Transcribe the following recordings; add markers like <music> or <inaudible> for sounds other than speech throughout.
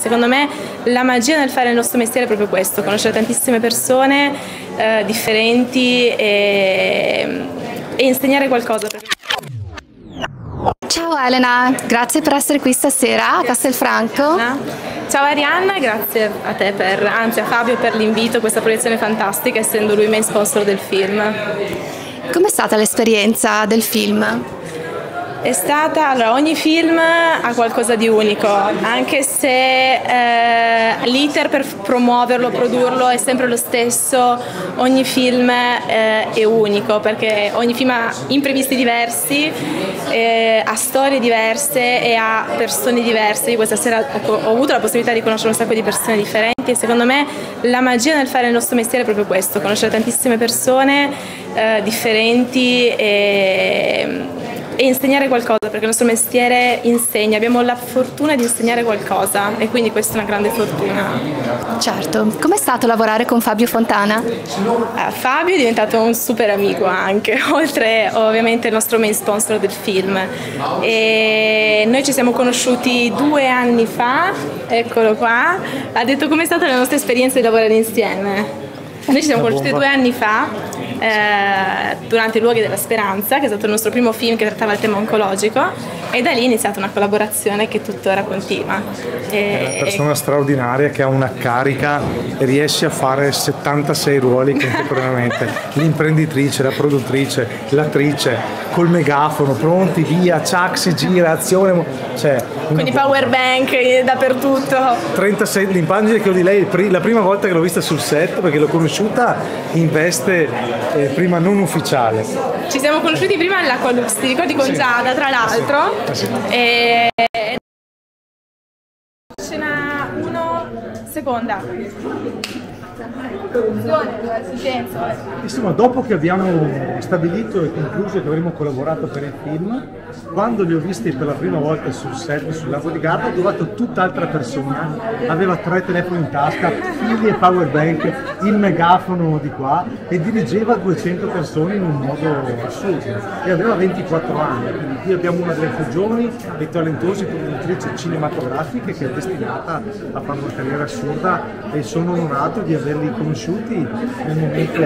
Secondo me la magia nel fare il nostro mestiere è proprio questo, conoscere tantissime persone eh, differenti e, e, insegnare qualcosa. Ciao Elena, grazie per essere qui stasera a Castelfranco. Ciao Arianna, grazie a te per, anzi a Fabio per l'invito a questa proiezione fantastica, essendo lui main sponsor del film. Com'è stata l'esperienza del film? È stata, allora ogni film ha qualcosa di unico, anche se eh, l'iter per promuoverlo, produrlo è sempre lo stesso, ogni film eh, è unico perché ogni film ha imprevisti diversi, eh, ha storie diverse e ha persone diverse. Io questa sera ho, ho avuto la possibilità di conoscere un sacco di persone differenti e secondo me la magia nel fare il nostro mestiere è proprio questo, conoscere tantissime persone eh, differenti e e insegnare qualcosa, perché il nostro mestiere insegna, abbiamo la fortuna di insegnare qualcosa e quindi questa è una grande fortuna. Certo, com'è stato lavorare con Fabio Fontana? Uh, Fabio è diventato un super amico anche, <laughs> oltre ovviamente il nostro main sponsor del film. E noi ci siamo conosciuti due anni fa, eccolo qua, ha detto com'è stata la nostra esperienza di lavorare insieme. Noi ci siamo conosciuti due anni fa eh, durante i Luoghi della Speranza, che è stato il nostro primo film che trattava il tema oncologico e da lì è iniziata una collaborazione che tuttora continua. E, è una persona straordinaria che ha una carica e riesce a fare 76 ruoli contemporaneamente, <laughs> l'imprenditrice, la produttrice, l'attrice, col megafono, pronti, via, ciac, si gira, azione, cioè, con i power bank dappertutto. 36, l'immagine che ho di lei, la prima volta che l'ho vista sul set, perché l'ho conosciuta in veste eh, prima non ufficiale. Ci siamo conosciuti prima all'Aqualux, ti ricordi con sì. Giada tra l'altro? Sì. Sì. E... Scena 1, seconda. Insomma, dopo che abbiamo stabilito e concluso che avremmo collaborato per il film, quando li ho visti per la prima volta sul set, sul lago di Garda, ho trovato tutt'altra persona, aveva tre telefoni in tasca, figli e power bank, il megafono di qua e dirigeva 200 persone in un modo assurdo. E aveva 24 anni, quindi qui abbiamo una delle più giovani e talentose produttrici cinematografiche che è destinata a fare una carriera assurda e sono onorato di averli conosciuti nel momento,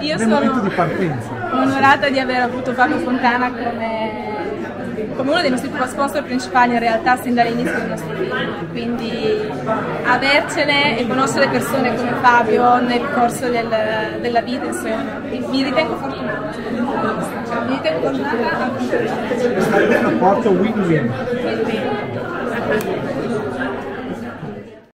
Io nel momento di partenza. onorata di aver avuto Fabio Fontana come come uno dei nostri sponsor principali in realtà sin dall'inizio del nostro film, quindi avercene e conoscere persone come Fabio nel corso del, della vita, insomma, mi ritengo fortunata. Mi ritengo fortunata. È un rapporto win-win.